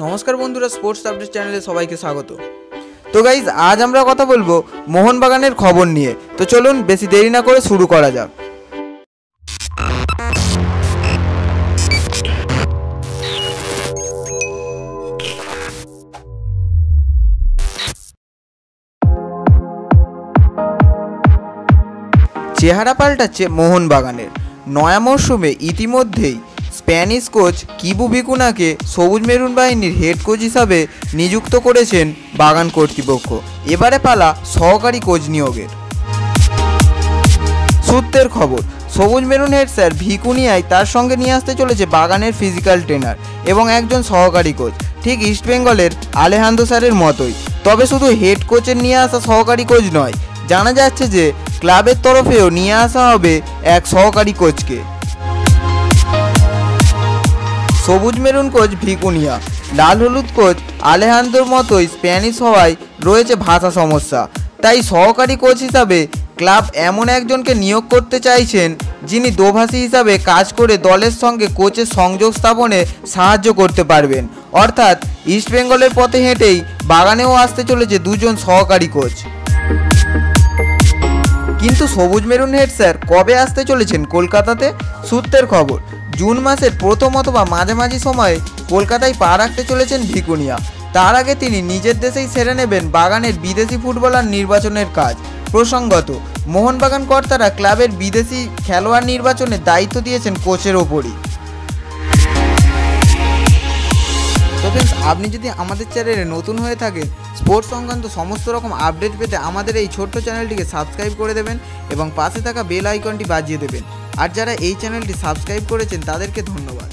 নমস্কার বন্ধুরা sports update চ্যানেলে সবাইকে স্বাগত। তো গাইজ আজ আমরা কথা বলব মোহনবাগানের খবর নিয়ে। তো চলুন, বেশি দেরি না করে শুরু করা যাক। চেহারা পাল্টাচ্ছে মোহনবাগানের। নয়া মরশুমে ইতিমধ্যেই স্প্যানিশ কোচ কিবু ভিকুনাকে সবুজ মেরুন বাহিনীর হেড কোচ হিসাবে নিযুক্ত করেছেন বাগান কর্তৃপক্ষ। এবারে পালা সহকারী কোচ নিয়োগের। সূত্রের খবর, সবুজ মেরুন হেড স্যার ভিকুনিয়ায় তার সঙ্গে নিয়ে আসতে চলেছে বাগানের ফিজিক্যাল ট্রেনার এবং একজন সহকারী কোচ। ঠিক ইস্টবেঙ্গলের আলেহান্দো স্যারের মতোই। তবে শুধু হেড কোচের নিয়ে আসা সহকারী কোচ নয়, জানা যাচ্ছে যে ক্লাবের তরফেও নিয়ে আসা হবে এক সহকারী কোচকে। সবুজ মেরুন কোচ ভিকুনিয়া, লাল হলুদ কোচ আলেহান্দোর মতোই স্প্যানিশ হওয়ায় রয়েছে ভাষা সমস্যা। তাই সহকারী কোচ হিসাবে ক্লাব এমন একজনকে নিয়োগ করতে চাইছেন যিনি দোভাষী হিসাবে কাজ করে দলের সঙ্গে কোচের সংযোগ স্থাপনে সাহায্য করতে পারবেন। অর্থাৎ ইস্টবেঙ্গলের পথে হেঁটেই বাগানেও আসতে চলেছে দুজন সহকারী কোচ। কিন্তু সবুজ মেরুন হেড স্যার কবে আসতে চলেছেন কলকাতাতে? সূত্রের খবর জুন মাসের প্রথম অথবা মাঝামাঝি সময়ে কলকাতায় পা রাখতে চলেছেন ভিকুনিয়া। তার আগে তিনি নিজের দেশেই সেরে নেবেন বাগানের বিদেশি ফুটবলার নির্বাচনের কাজ। প্রসঙ্গত, মোহনবাগান কর্তারা ক্লাবের বিদেশি খেলোয়াড় নির্বাচনের দায়িত্ব দিয়েছেন কোচের ওপরই। তো ফ্রেন্ডস আপনি যদি আমাদের চ্যানেলে নতুন হয়ে থাকেন স্পোর্টস সংক্রান্ত সমস্ত রকম আপডেট পেতে আমাদের এই ছোট্ট চ্যানেলটিকে সাবস্ক্রাইব করে দেবেন এবং পাশে থাকা বেল আইকনটি বাজিয়ে দেবেন। আর যারা এই চ্যানেলটি সাবস্ক্রাইব করেছেন তাদেরকে ধন্যবাদ।